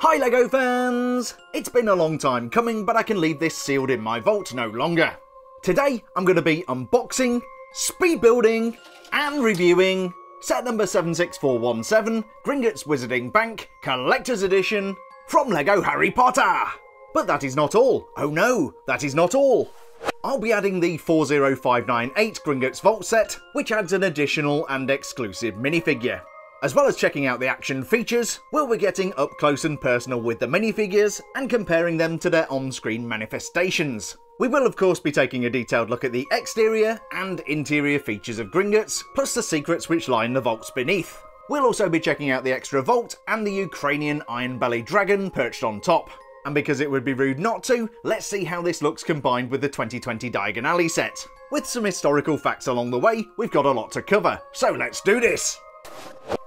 Hi LEGO fans! It's been a long time coming, but I can leave this sealed in my vault no longer. Today, I'm going to be unboxing, speed building, and reviewing set number 76417, Gringotts Wizarding Bank Collector's Edition from LEGO Harry Potter! But that is not all. Oh no, that is not all. I'll be adding the 40598 Gringotts Vault set, which adds an additional and exclusive minifigure. As well as checking out the action features, we'll be getting up close and personal with the minifigures and comparing them to their on-screen manifestations. We will of course be taking a detailed look at the exterior and interior features of Gringotts, plus the secrets which line the vaults beneath. We'll also be checking out the extra vault and the Ukrainian Ironbelly Dragon perched on top. And because it would be rude not to, let's see how this looks combined with the 2020 Diagon Alley set. With some historical facts along the way, we've got a lot to cover, so let's do this!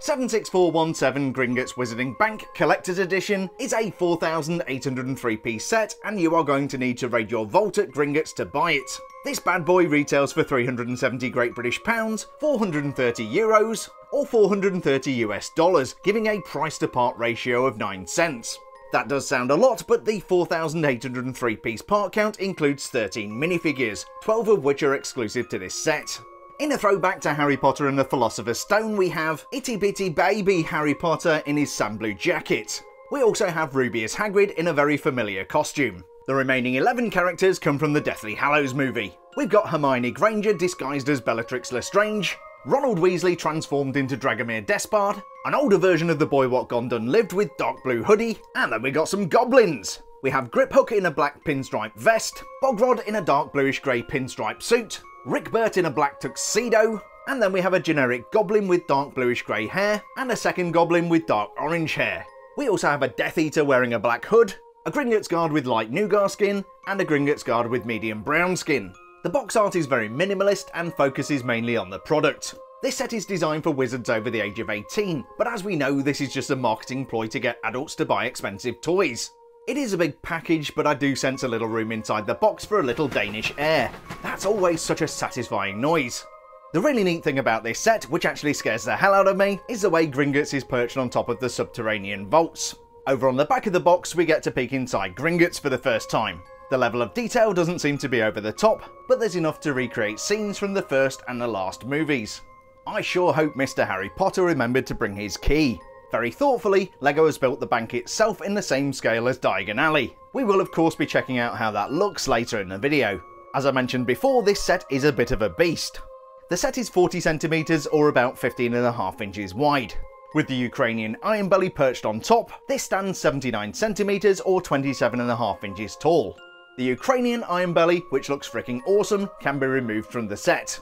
76417 Gringotts Wizarding Bank Collector's Edition is a 4,803 piece set and you are going to need to raid your vault at Gringotts to buy it. This bad boy retails for 370 Great British Pounds, 430 Euros, or 430 US dollars, giving a price to part ratio of 9 cents. That does sound a lot, but the 4,803 piece part count includes 13 minifigures, 12 of which are exclusive to this set. In a throwback to Harry Potter and the Philosopher's Stone, we have itty bitty baby Harry Potter in his sand blue jacket. We also have Rubeus Hagrid in a very familiar costume. The remaining 11 characters come from the Deathly Hallows movie. We've got Hermione Granger disguised as Bellatrix Lestrange, Ronald Weasley transformed into Dragomir Despard, an older version of the boy what Gondon lived with dark blue hoodie, and then we got some goblins. We have Griphook in a black pinstripe vest, Bogrod in a dark bluish grey pinstripe suit, Ricbert in a black tuxedo, and then we have a generic goblin with dark bluish grey hair, and a second goblin with dark orange hair. We also have a Death Eater wearing a black hood, a Gringotts guard with light Nougat skin, and a Gringotts guard with medium brown skin. The box art is very minimalist and focuses mainly on the product. This set is designed for wizards over the age of 18, but as we know this is just a marketing ploy to get adults to buy expensive toys. It is a big package, but I do sense a little room inside the box for a little Danish air. That's always such a satisfying noise. The really neat thing about this set, which actually scares the hell out of me, is the way Gringotts is perched on top of the subterranean vaults. Over on the back of the box we get to peek inside Gringotts for the first time. The level of detail doesn't seem to be over the top, but there's enough to recreate scenes from the first and the last movies. I sure hope Mr Harry Potter remembered to bring his key. Very thoughtfully, LEGO has built the bank itself in the same scale as Diagon Alley. We will of course be checking out how that looks later in the video. As I mentioned before, this set is a bit of a beast. The set is 40cm or about 15 and a half inches wide. With the Ukrainian Ironbelly perched on top, this stands 79cm or 27 and a half inches tall. The Ukrainian Ironbelly, which looks freaking awesome, can be removed from the set.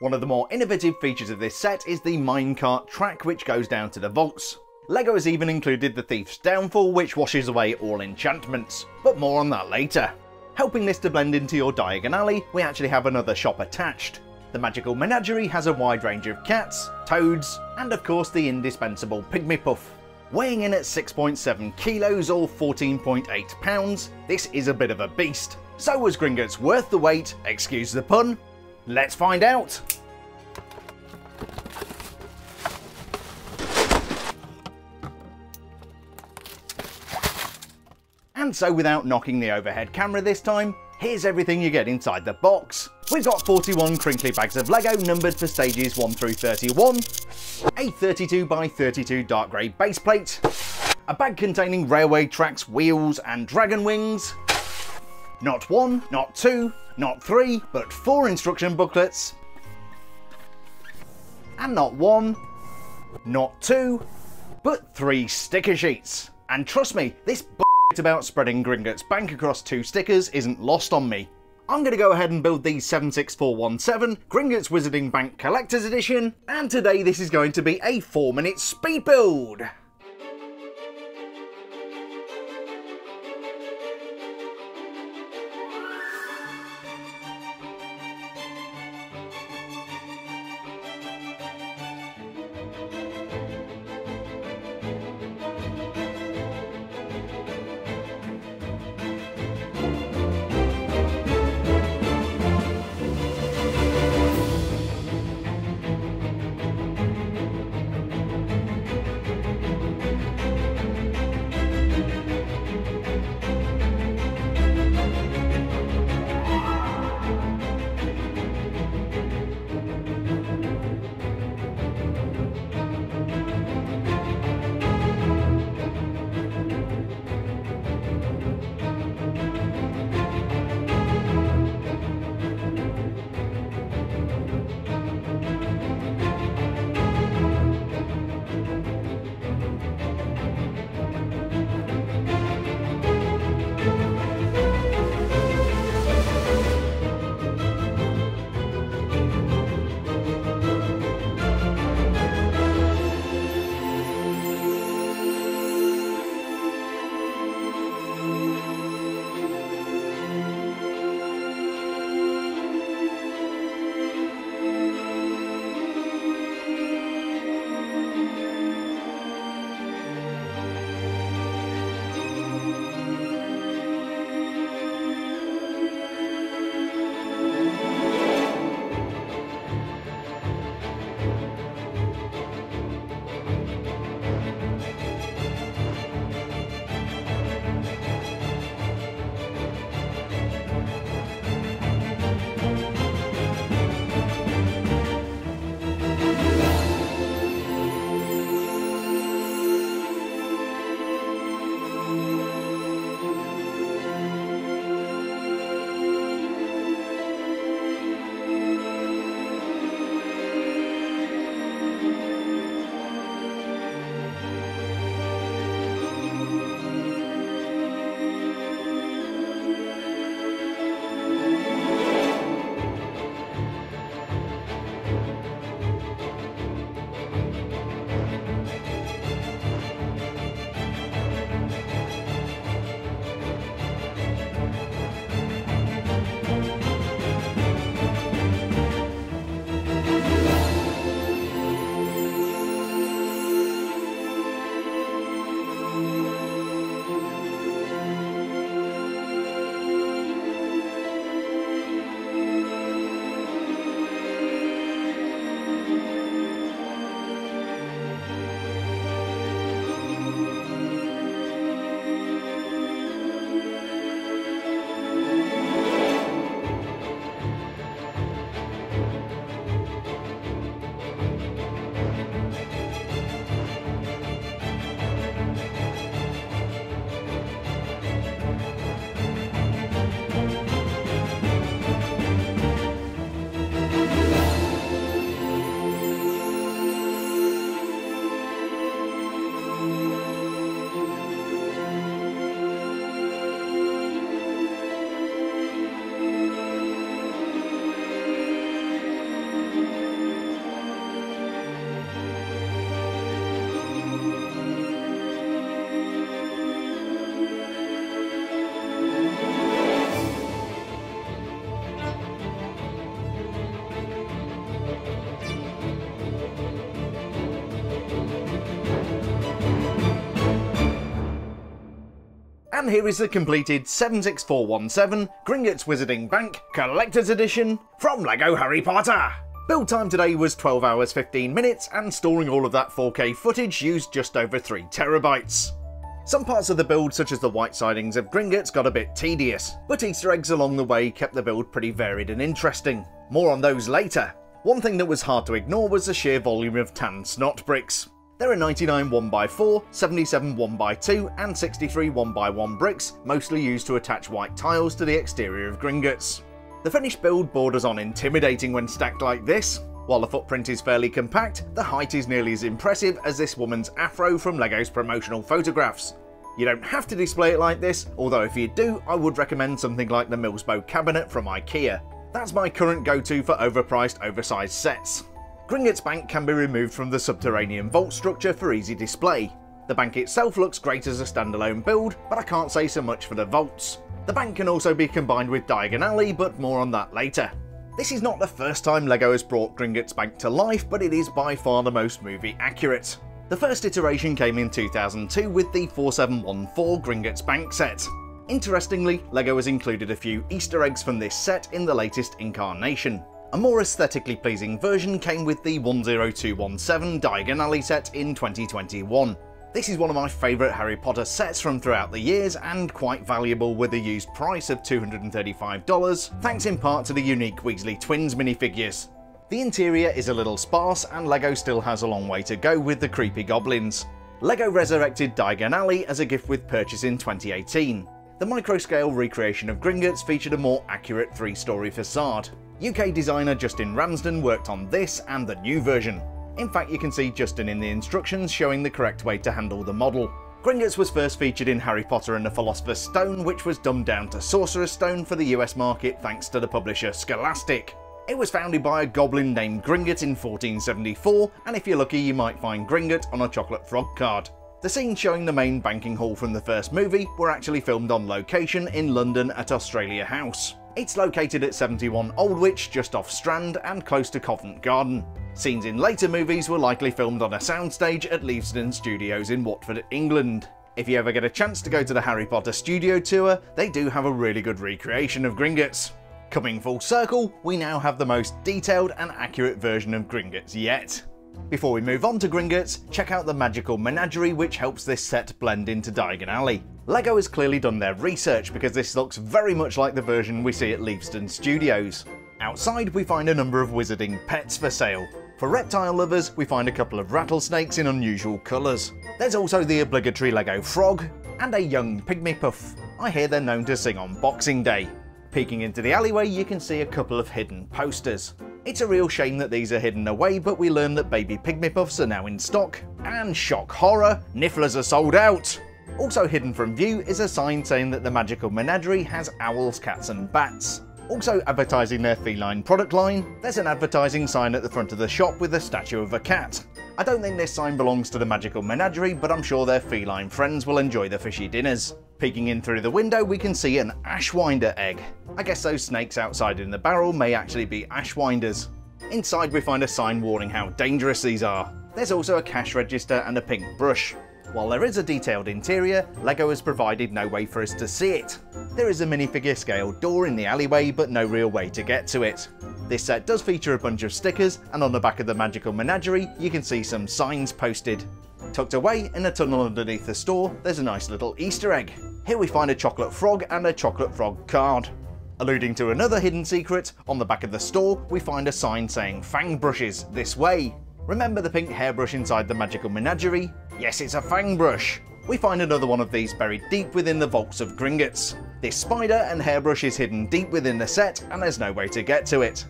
One of the more innovative features of this set is the minecart track which goes down to the vaults. LEGO has even included the Thief's Downfall which washes away all enchantments, but more on that later. Helping this to blend into your Diagon Alley, we actually have another shop attached. The Magical Menagerie has a wide range of cats, toads, and of course the indispensable Pygmy Puff. Weighing in at 6.7 kilos or 14.8 pounds, this is a bit of a beast. So was Gringotts worth the wait, excuse the pun? Let's find out! And so without knocking the overhead camera this time, here's everything you get inside the box. We've got 41 crinkly bags of Lego numbered for stages 1 through 31, a 32 by 32 dark grey base plate, a bag containing railway tracks, wheels and dragon wings, not one, not two, not three, but four instruction booklets, and not one, not two, but three sticker sheets. And trust me, this about spreading Gringotts Bank across two stickers isn't lost on me. I'm going to go ahead and build the 76417 Gringotts Wizarding Bank Collector's Edition, and today this is going to be a 4 minute speed build. And here is the completed 76417 Gringotts Wizarding Bank Collector's Edition from LEGO Harry Potter! Build time today was 12 hours 15 minutes and storing all of that 4K footage used just over 3 terabytes. Some parts of the build, such as the white sidings of Gringotts, got a bit tedious, but Easter eggs along the way kept the build pretty varied and interesting. More on those later. One thing that was hard to ignore was the sheer volume of tan snot bricks. There are 99 1x4, 77 1x2 and 63 1x1 bricks, mostly used to attach white tiles to the exterior of Gringotts. The finished build borders on intimidating when stacked like this. While the footprint is fairly compact, the height is nearly as impressive as this woman's afro from LEGO's promotional photographs. You don't have to display it like this, although if you do, I would recommend something like the Milsbo cabinet from IKEA. That's my current go-to for overpriced, oversized sets. Gringotts Bank can be removed from the subterranean vault structure for easy display. The bank itself looks great as a standalone build, but I can't say so much for the vaults. The bank can also be combined with Diagon Alley, but more on that later. This is not the first time LEGO has brought Gringotts Bank to life, but it is by far the most movie accurate. The first iteration came in 2002 with the 4714 Gringotts Bank set. Interestingly, LEGO has included a few easter eggs from this set in the latest incarnation. A more aesthetically pleasing version came with the 10217 Diagon Alley set in 2021. This is one of my favourite Harry Potter sets from throughout the years and quite valuable with a used price of $235, thanks in part to the unique Weasley Twins minifigures. The interior is a little sparse and LEGO still has a long way to go with the creepy goblins. LEGO resurrected Diagon Alley as a gift with purchase in 2018. The micro-scale recreation of Gringotts featured a more accurate three-storey facade. UK designer Justin Ramsden worked on this and the new version. In fact, you can see Justin in the instructions showing the correct way to handle the model. Gringotts was first featured in Harry Potter and the Philosopher's Stone, which was dumbed down to Sorcerer's Stone for the US market thanks to the publisher Scholastic. It was founded by a goblin named Gringott in 1474, and if you're lucky you might find Gringott on a chocolate frog card. The scenes showing the main banking hall from the first movie were actually filmed on location in London at Australia House. It's located at 71 Aldwych, just off Strand and close to Covent Garden. Scenes in later movies were likely filmed on a soundstage at Leavesden Studios in Watford, England. If you ever get a chance to go to the Harry Potter studio tour, they do have a really good recreation of Gringotts. Coming full circle, we now have the most detailed and accurate version of Gringotts yet. Before we move on to Gringotts, check out the magical menagerie which helps this set blend into Diagon Alley. LEGO has clearly done their research because this looks very much like the version we see at Leavesden Studios. Outside we find a number of wizarding pets for sale, for reptile lovers, we find a couple of rattlesnakes in unusual colours. There's also the obligatory Lego frog, and a young pygmy puff. I hear they're known to sing on Boxing Day. Peeking into the alleyway, you can see a couple of hidden posters. It's a real shame that these are hidden away, but we learn that baby pygmy puffs are now in stock. And shock horror, Nifflers are sold out! Also hidden from view is a sign saying that the magical menagerie has owls, cats and bats. Also advertising their feline product line, there's an advertising sign at the front of the shop with a statue of a cat. I don't think this sign belongs to the Magical Menagerie, but I'm sure their feline friends will enjoy the fishy dinners. Peeking in through the window, we can see an Ashwinder egg. I guess those snakes outside in the barrel may actually be Ashwinders. Inside we find a sign warning how dangerous these are. There's also a cash register and a pink brush. While there is a detailed interior, LEGO has provided no way for us to see it. There is a minifigure scale door in the alleyway, but no real way to get to it. This set does feature a bunch of stickers, and on the back of the Magical Menagerie, you can see some signs posted. Tucked away in a tunnel underneath the store, there's a nice little Easter egg. Here we find a chocolate frog and a chocolate frog card. Alluding to another hidden secret, on the back of the store, we find a sign saying fang brushes, this way. Remember the pink hairbrush inside the Magical Menagerie? Yes, it's a fang brush. We find another one of these buried deep within the vaults of Gringotts. This spider and hairbrush is hidden deep within the set and there's no way to get to it.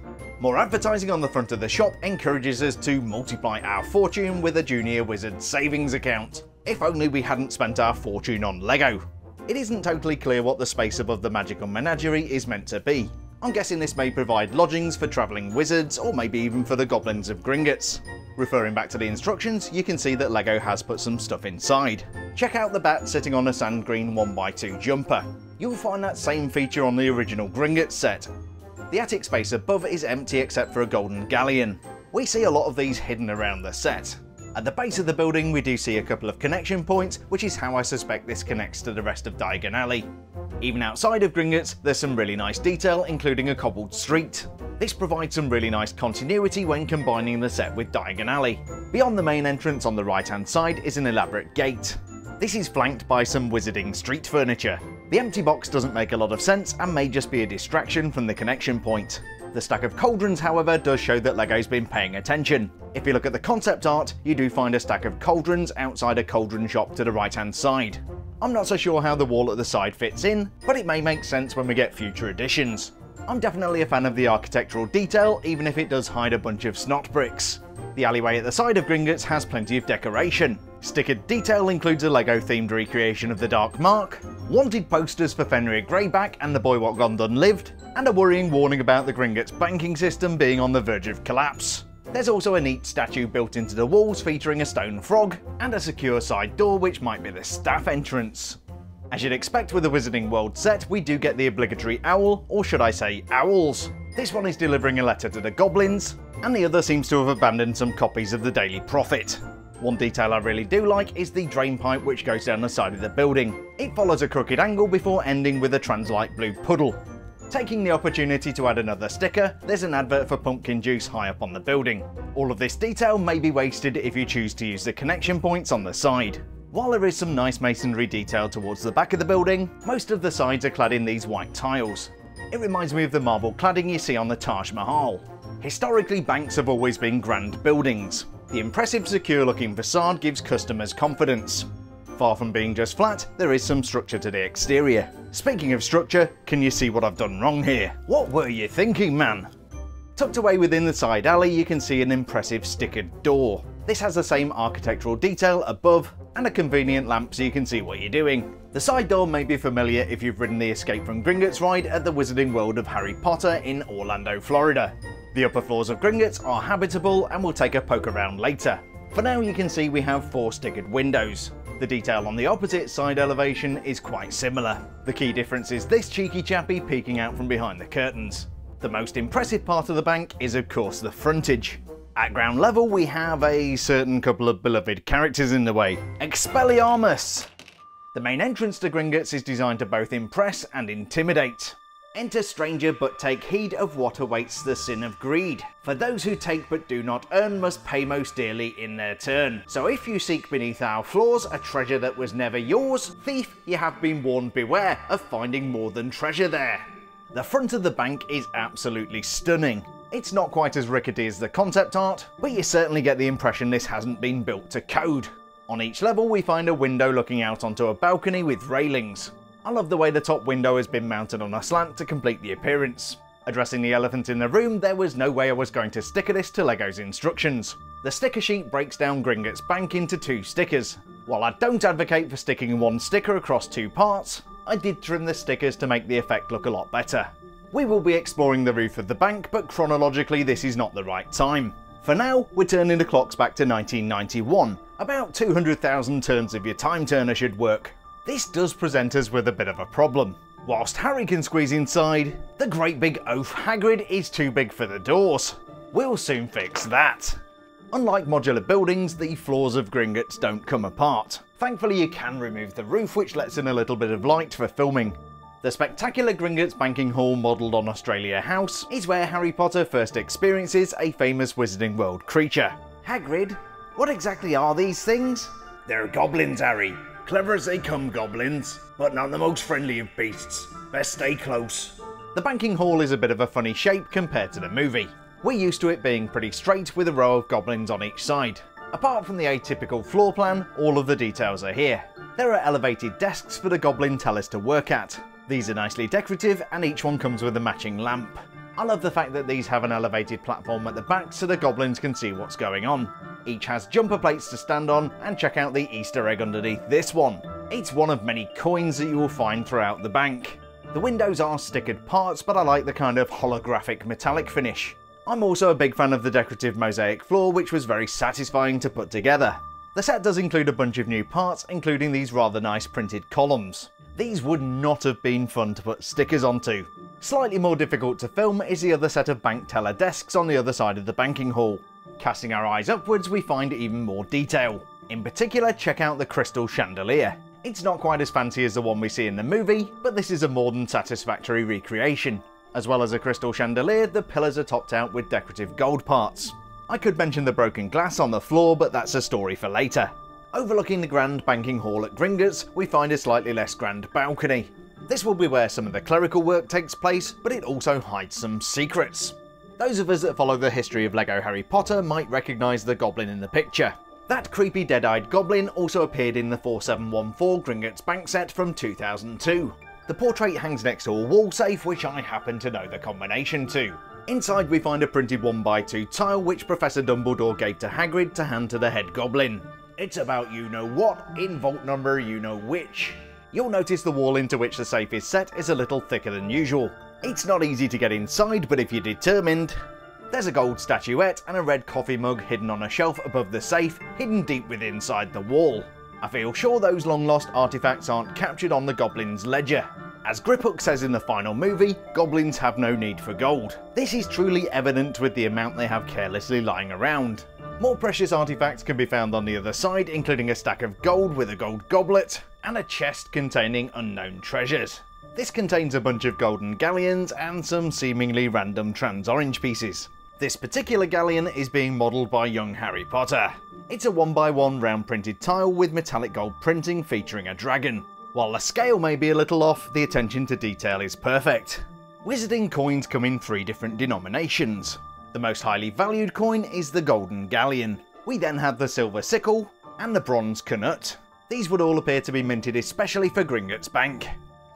More advertising on the front of the shop encourages us to multiply our fortune with a Junior Wizard savings account. If only we hadn't spent our fortune on LEGO. It isn't totally clear what the space above the Magical Menagerie is meant to be. I'm guessing this may provide lodgings for travelling wizards or maybe even for the goblins of Gringotts. Referring back to the instructions, you can see that LEGO has put some stuff inside. Check out the bat sitting on a sand green 1x2 jumper. You'll find that same feature on the original Gringotts set. The attic space above is empty except for a golden galleon. We see a lot of these hidden around the set. At the base of the building we do see a couple of connection points, which is how I suspect this connects to the rest of Diagon Alley. Even outside of Gringotts, there's some really nice detail, including a cobbled street. This provides some really nice continuity when combining the set with Diagon Alley. Beyond the main entrance on the right hand side is an elaborate gate. This is flanked by some wizarding street furniture. The empty box doesn't make a lot of sense and may just be a distraction from the connection point. The stack of cauldrons, however, does show that LEGO's been paying attention. If you look at the concept art, you do find a stack of cauldrons outside a cauldron shop to the right hand side. I'm not so sure how the wall at the side fits in, but it may make sense when we get future editions. I'm definitely a fan of the architectural detail, even if it does hide a bunch of snot bricks. The alleyway at the side of Gringotts has plenty of decoration. Stickered detail includes a LEGO themed recreation of the Dark Mark, wanted posters for Fenrir Greyback and the Boy What Gondon Lived, and a worrying warning about the Gringotts banking system being on the verge of collapse. There's also a neat statue built into the walls featuring a stone frog, and a secure side door which might be the staff entrance. As you'd expect with a Wizarding World set, we do get the obligatory owl, or should I say owls. This one is delivering a letter to the goblins, and the other seems to have abandoned some copies of the Daily Prophet. One detail I really do like is the drain pipe which goes down the side of the building. It follows a crooked angle before ending with a translite blue puddle. Taking the opportunity to add another sticker, there's an advert for pumpkin juice high up on the building. All of this detail may be wasted if you choose to use the connection points on the side. While there is some nice masonry detail towards the back of the building, most of the sides are clad in these white tiles. It reminds me of the marble cladding you see on the Taj Mahal. Historically, banks have always been grand buildings. The impressive secure looking facade gives customers confidence. Far from being just flat, there is some structure to the exterior. Speaking of structure, can you see what I've done wrong here? What were you thinking, man? Tucked away within the side alley, you can see an impressive stickered door. This has the same architectural detail above and a convenient lamp so you can see what you're doing. The side door may be familiar if you've ridden the Escape from Gringotts ride at the Wizarding World of Harry Potter in Orlando, Florida. The upper floors of Gringotts are habitable and we'll take a poke around later. For now you can see we have four stickered windows. The detail on the opposite side elevation is quite similar. The key difference is this cheeky chappy peeking out from behind the curtains. The most impressive part of the bank is of course the frontage. At ground level we have a certain couple of beloved characters in the way. Expelliarmus! The main entrance to Gringotts is designed to both impress and intimidate. Enter stranger, but take heed of what awaits the sin of greed. For those who take but do not earn must pay most dearly in their turn. So if you seek beneath our floors a treasure that was never yours, thief, you have been warned beware of finding more than treasure there. The front of the bank is absolutely stunning. It's not quite as rickety as the concept art, but you certainly get the impression this hasn't been built to code. On each level we find a window looking out onto a balcony with railings. I love the way the top window has been mounted on a slant to complete the appearance. Addressing the elephant in the room, there was no way I was going to sticker this to LEGO's instructions. The sticker sheet breaks down Gringotts Bank into two stickers. While I don't advocate for sticking one sticker across two parts, I did trim the stickers to make the effect look a lot better. We will be exploring the roof of the bank, but chronologically this is not the right time. For now, we're turning the clocks back to 1991. About 200,000 turns of your time turner should work. This does present us with a bit of a problem. Whilst Harry can squeeze inside, the great big oaf Hagrid is too big for the doors. We'll soon fix that. Unlike modular buildings, the floors of Gringotts don't come apart. Thankfully you can remove the roof which lets in a little bit of light for filming. The spectacular Gringotts Banking Hall modelled on Australia House is where Harry Potter first experiences a famous Wizarding World creature. Hagrid, what exactly are these things? They're goblins, Harry. Clever as they come, goblins, but not the most friendly of beasts. Best stay close. The banking hall is a bit of a funny shape compared to the movie. We're used to it being pretty straight with a row of goblins on each side. Apart from the atypical floor plan, all of the details are here. There are elevated desks for the goblin tellers to work at. These are nicely decorative and each one comes with a matching lamp. I love the fact that these have an elevated platform at the back so the goblins can see what's going on. Each has jumper plates to stand on and check out the easter egg underneath this one. It's one of many coins that you will find throughout the bank. The windows are stickered parts but I like the kind of holographic metallic finish. I'm also a big fan of the decorative mosaic floor which was very satisfying to put together. The set does include a bunch of new parts including these rather nice printed columns. These would not have been fun to put stickers onto. Slightly more difficult to film is the other set of bank teller desks on the other side of the banking hall. Casting our eyes upwards, we find even more detail. In particular, check out the crystal chandelier. It's not quite as fancy as the one we see in the movie, but this is a more than satisfactory recreation. As well as a crystal chandelier, the pillars are topped out with decorative gold parts. I could mention the broken glass on the floor, but that's a story for later. Overlooking the grand banking hall at Gringotts, we find a slightly less grand balcony. This will be where some of the clerical work takes place, but it also hides some secrets. Those of us that follow the history of LEGO Harry Potter might recognise the goblin in the picture. That creepy dead-eyed goblin also appeared in the 4714 Gringotts bank set from 2002. The portrait hangs next to a wall safe which I happen to know the combination to. Inside we find a printed 1x2 tile which Professor Dumbledore gave to Hagrid to hand to the head goblin. It's about you know what, in vault number you know which. You'll notice the wall into which the safe is set is a little thicker than usual. It's not easy to get inside, but if you're determined, there's a gold statuette and a red coffee mug hidden on a shelf above the safe, hidden deep within inside the wall. I feel sure those long lost artifacts aren't captured on the Goblin's ledger. As Griphook says in the final movie, goblins have no need for gold. This is truly evident with the amount they have carelessly lying around. More precious artifacts can be found on the other side, including a stack of gold with a gold goblet, and a chest containing unknown treasures. This contains a bunch of golden galleons and some seemingly random trans-orange pieces. This particular galleon is being modelled by young Harry Potter. It's a 1x1 round printed tile with metallic gold printing featuring a dragon. While the scale may be a little off, the attention to detail is perfect. Wizarding coins come in three different denominations. The most highly valued coin is the Golden Galleon. We then have the Silver Sickle and the Bronze Knut. These would all appear to be minted especially for Gringotts Bank.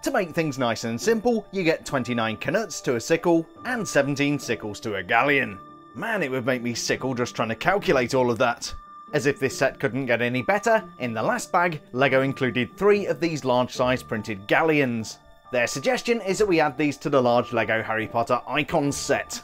To make things nice and simple, you get 29 Knuts to a sickle and 17 sickles to a galleon. Man, it would make me sickle just trying to calculate all of that. As if this set couldn't get any better, in the last bag, LEGO included three of these large size printed galleons. Their suggestion is that we add these to the large LEGO Harry Potter Icons set.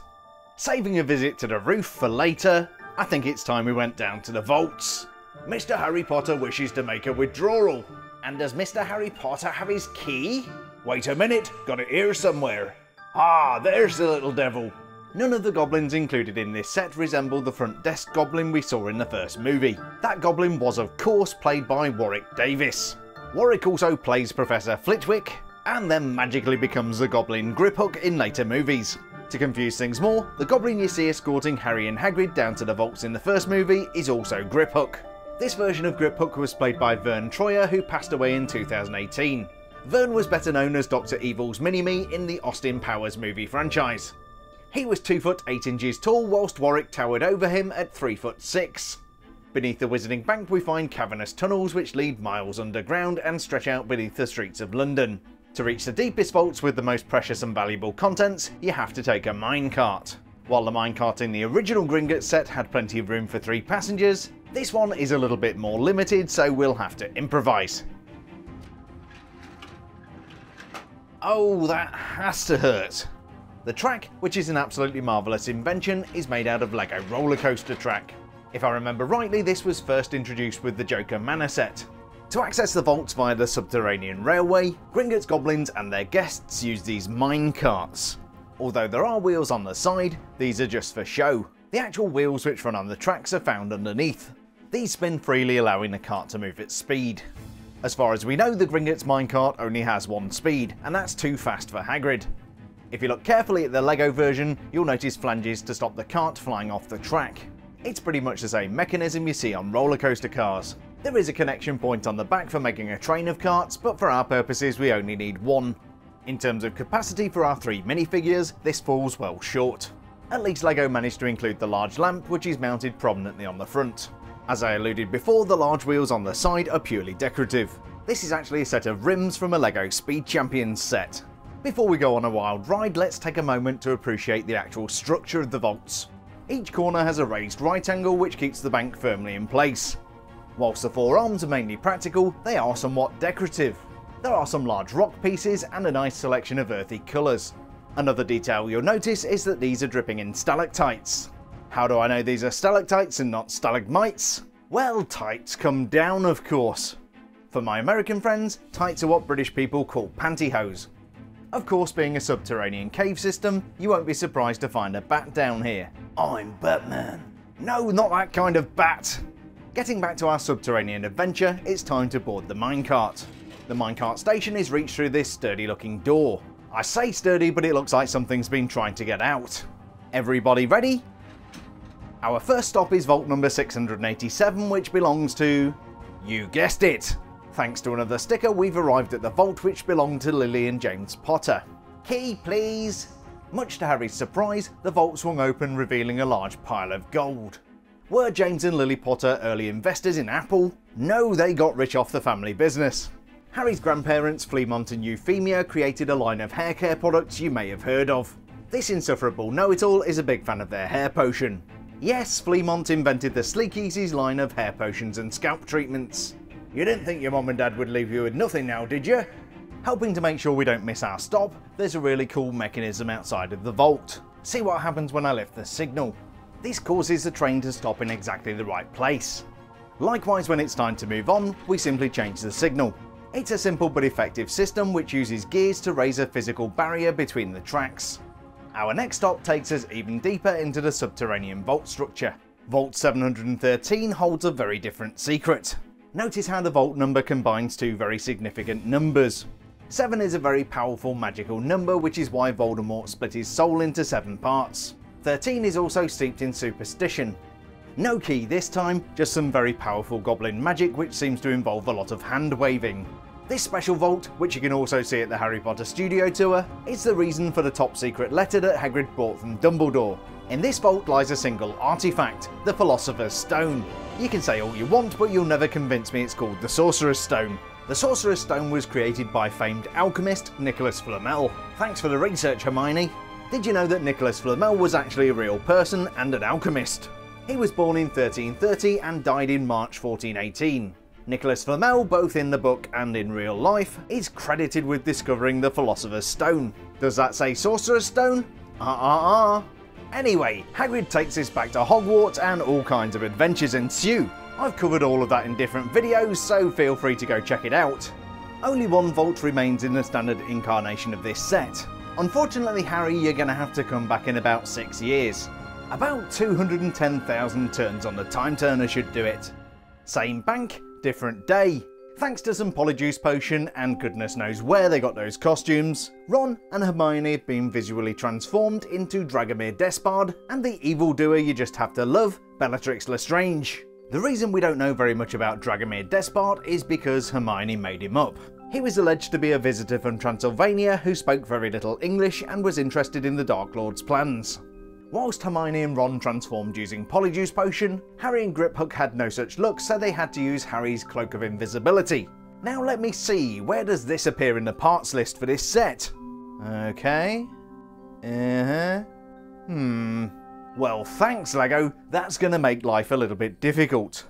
Saving a visit to the roof for later, I think it's time we went down to the vaults. Mr Harry Potter wishes to make a withdrawal. And does Mr Harry Potter have his key? Wait a minute, got it here somewhere. Ah, there's the little devil. None of the goblins included in this set resemble the front desk goblin we saw in the first movie. That goblin was of course played by Warwick Davis. Warwick also plays Professor Flitwick, and then magically becomes the goblin Griphook in later movies. To confuse things more, the goblin you see escorting Harry and Hagrid down to the vaults in the first movie is also Griphook. This version of Griphook was played by Verne Troyer who passed away in 2018. Verne was better known as Dr. Evil's Mini-Me in the Austin Powers movie franchise. He was 2 foot 8 inches tall whilst Warwick towered over him at 3 foot 6. Beneath the Wizarding Bank we find cavernous tunnels which lead miles underground and stretch out beneath the streets of London. To reach the deepest vaults with the most precious and valuable contents, you have to take a minecart. While the minecart in the original Gringotts set had plenty of room for three passengers, this one is a little bit more limited so we'll have to improvise. Oh, that has to hurt. The track, which is an absolutely marvellous invention, is made out of LEGO Roller Coaster Track. If I remember rightly, this was first introduced with the Joker Manor set. To access the vaults via the subterranean railway, Gringotts goblins and their guests use these mine carts. Although there are wheels on the side, these are just for show. The actual wheels which run on the tracks are found underneath. These spin freely allowing the cart to move at speed. As far as we know, the Gringotts minecart only has one speed, and that's too fast for Hagrid. If you look carefully at the LEGO version, you'll notice flanges to stop the cart flying off the track. It's pretty much the same mechanism you see on roller coaster cars. There is a connection point on the back for making a train of carts, but for our purposes we only need one. In terms of capacity for our three minifigures, this falls well short. At least LEGO managed to include the large lamp which is mounted prominently on the front. As I alluded before, the large wheels on the side are purely decorative. This is actually a set of rims from a LEGO Speed Champions set. Before we go on a wild ride, let's take a moment to appreciate the actual structure of the vaults. Each corner has a raised right angle which keeps the bank firmly in place. Whilst the four arms are mainly practical, they are somewhat decorative. There are some large rock pieces and a nice selection of earthy colours. Another detail you'll notice is that these are dripping in stalactites. How do I know these are stalactites and not stalagmites? Well, tights come down of course. For my American friends, tights are what British people call pantyhose. Of course, being a subterranean cave system, you won't be surprised to find a bat down here. I'm Batman. No, not that kind of bat! Getting back to our subterranean adventure, it's time to board the minecart. The minecart station is reached through this sturdy looking door. I say sturdy, but it looks like something's been trying to get out. Everybody ready? Our first stop is vault number 687, which belongs to... You guessed it! Thanks to another sticker, we've arrived at the vault which belonged to Lily and James Potter. Key, please! Much to Harry's surprise, the vault swung open, revealing a large pile of gold. Were James and Lily Potter early investors in Apple? No, they got rich off the family business. Harry's grandparents, Fleamont and Euphemia, created a line of hair care products you may have heard of. This insufferable know-it-all is a big fan of their hair potion. Yes, Fleamont invented the Sleekeazy's line of hair potions and scalp treatments. You didn't think your mom and dad would leave you with nothing now, did you? Helping to make sure we don't miss our stop, there's a really cool mechanism outside of the vault. See what happens when I lift the signal. This causes the train to stop in exactly the right place. Likewise when it's time to move on, we simply change the signal. It's a simple but effective system which uses gears to raise a physical barrier between the tracks. Our next stop takes us even deeper into the subterranean vault structure. Vault 713 holds a very different secret. Notice how the vault number combines two very significant numbers. 7 is a very powerful magical number which is why Voldemort split his soul into 7 parts. 13 is also steeped in superstition. No key this time, just some very powerful goblin magic which seems to involve a lot of hand waving. This special vault, which you can also see at the Harry Potter Studio Tour, is the reason for the top secret letter that Hagrid brought from Dumbledore. In this vault lies a single artifact, the Philosopher's Stone. You can say all you want, but you'll never convince me it's called the Sorcerer's Stone. The Sorcerer's Stone was created by famed alchemist Nicholas Flamel. Thanks for the research, Hermione. Did you know that Nicholas Flamel was actually a real person and an alchemist? He was born in 1330 and died in March 1418. Nicholas Flamel, both in the book and in real life, is credited with discovering the Philosopher's Stone. Does that say Sorcerer's Stone? Ah ah ah. Anyway, Hagrid takes us back to Hogwarts and all kinds of adventures ensue. I've covered all of that in different videos, so feel free to go check it out. Only one vault remains in the standard incarnation of this set. Unfortunately, Harry, you're going to have to come back in about 6 years. About 210,000 turns on the time turner should do it. Same bank, different day. Thanks to some Polyjuice Potion and goodness knows where they got those costumes, Ron and Hermione have been visually transformed into Dragomir Despard and the evildoer you just have to love, Bellatrix Lestrange. The reason we don't know very much about Dragomir Despard is because Hermione made him up. He was alleged to be a visitor from Transylvania who spoke very little English and was interested in the Dark Lord's plans. Whilst Hermione and Ron transformed using Polyjuice Potion, Harry and Griphook had no such luck so they had to use Harry's Cloak of Invisibility. Now let me see, where does this appear in the parts list for this set? Okay. Uh-huh. Hmm. Well, thanks LEGO, that's gonna make life a little bit difficult.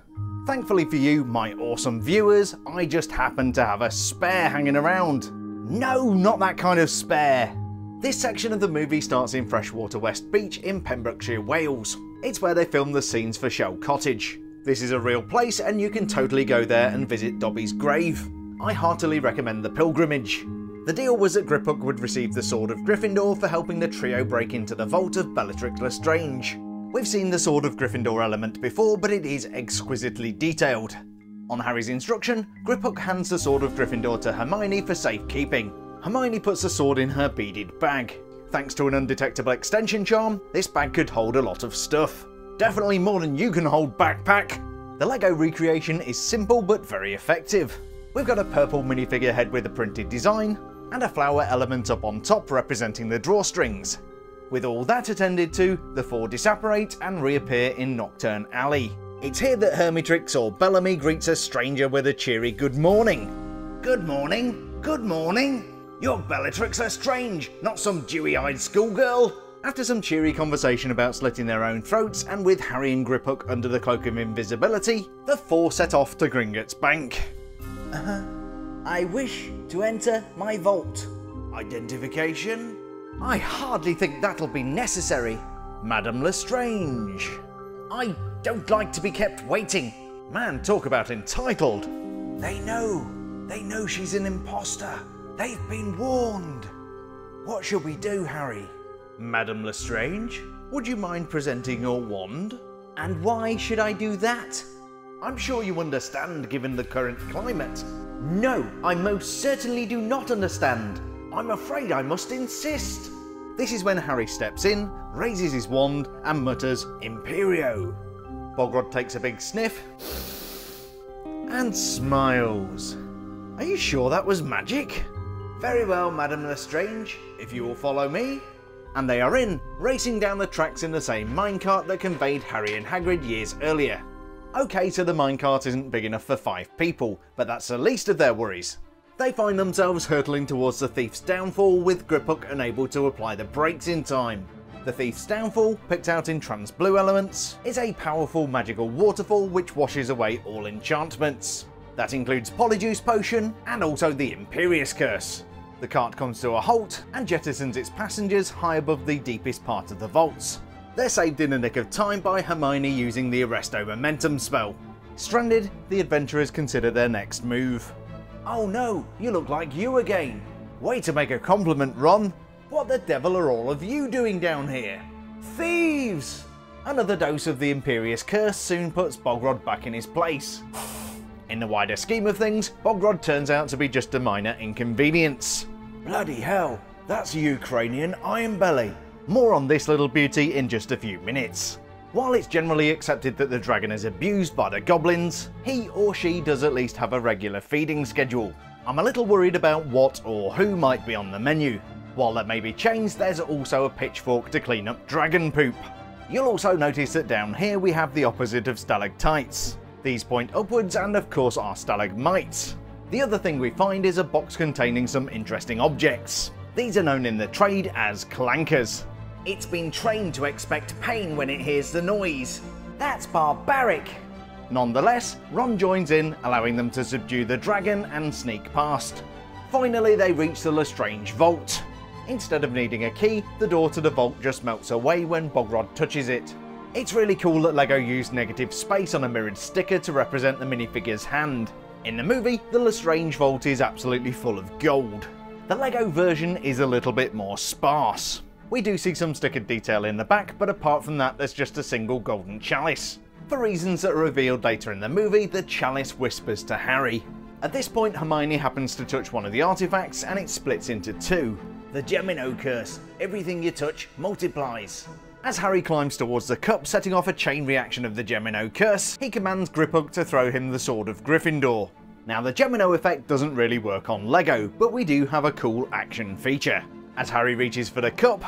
Thankfully for you, my awesome viewers, I just happen to have a spare hanging around. No, not that kind of spare. This section of the movie starts in Freshwater West Beach in Pembrokeshire, Wales. It's where they filmed the scenes for Shell Cottage. This is a real place and you can totally go there and visit Dobby's grave. I heartily recommend the pilgrimage. The deal was that Griphook would receive the Sword of Gryffindor for helping the trio break into the vault of Bellatrix Lestrange. We've seen the Sword of Gryffindor element before, but it is exquisitely detailed. On Harry's instruction, Griphook hands the Sword of Gryffindor to Hermione for safekeeping. Hermione puts the sword in her beaded bag. Thanks to an undetectable extension charm, this bag could hold a lot of stuff. Definitely more than you can hold backpack! The LEGO recreation is simple but very effective. We've got a purple minifigure head with a printed design, and a flower element up on top representing the drawstrings. With all that attended to, the four disapparate and reappear in Knockturn Alley. It's here that Hermitrix or Bellamy greets a stranger with a cheery good morning. Good morning, good morning. You're Bellatrix Lestrange, not some dewy-eyed schoolgirl. After some cheery conversation about slitting their own throats, and with Harry and Griphook under the cloak of invisibility, the four set off to Gringotts Bank. Uh-huh. I wish to enter my vault. Identification? I hardly think that'll be necessary. Madame Lestrange. I don't like to be kept waiting. Man, talk about entitled. They know. They know she's an imposter. They've been warned. What shall we do, Harry? Madame Lestrange, would you mind presenting your wand? And why should I do that? I'm sure you understand given the current climate. No, I most certainly do not understand. I'm afraid I must insist. This is when Harry steps in, raises his wand, and mutters, Imperio. Bogrod takes a big sniff and smiles. Are you sure that was magic? Very well, Madame Lestrange, if you will follow me. And they are in, racing down the tracks in the same minecart that conveyed Harry and Hagrid years earlier. Okay, so the minecart isn't big enough for five people, but that's the least of their worries. They find themselves hurtling towards the thief's downfall with Griphook unable to apply the brakes in time. The Thief's Downfall, picked out in trans blue elements, is a powerful magical waterfall which washes away all enchantments. That includes Polyjuice Potion and also the Imperius Curse. The cart comes to a halt and jettisons its passengers high above the deepest part of the vaults. They're saved in a nick of time by Hermione using the Arresto Momentum spell. Stranded, the adventurers consider their next move. Oh no, you look like you again. Way to make a compliment, Ron. What the devil are all of you doing down here? Thieves! Another dose of the Imperius Curse soon puts Bogrod back in his place. In the wider scheme of things, Bogrod turns out to be just a minor inconvenience. Bloody hell, that's a Ukrainian Ironbelly. More on this little beauty in just a few minutes. While it's generally accepted that the dragon is abused by the goblins, he or she does at least have a regular feeding schedule. I'm a little worried about what or who might be on the menu. While that may be changed, there's also a pitchfork to clean up dragon poop. You'll also notice that down here we have the opposite of stalactites. These point upwards and of course are stalagmites. The other thing we find is a box containing some interesting objects. These are known in the trade as clankers. It's been trained to expect pain when it hears the noise. That's barbaric. Nonetheless, Ron joins in, allowing them to subdue the dragon and sneak past. Finally, they reach the Lestrange Vault. Instead of needing a key, the door to the vault just melts away when Bogrod touches it. It's really cool that LEGO used negative space on a mirrored sticker to represent the minifigure's hand. In the movie, the Lestrange Vault is absolutely full of gold. The LEGO version is a little bit more sparse. We do see some stickered detail in the back, but apart from that there's just a single golden chalice. For reasons that are revealed later in the movie, the chalice whispers to Harry. At this point, Hermione happens to touch one of the artifacts and it splits into two. The Gemino Curse. Everything you touch multiplies. As Harry climbs towards the cup, setting off a chain reaction of the Gemino Curse, he commands Griphook to throw him the Sword of Gryffindor. Now the Gemino effect doesn't really work on LEGO, but we do have a cool action feature. As Harry reaches for the cup,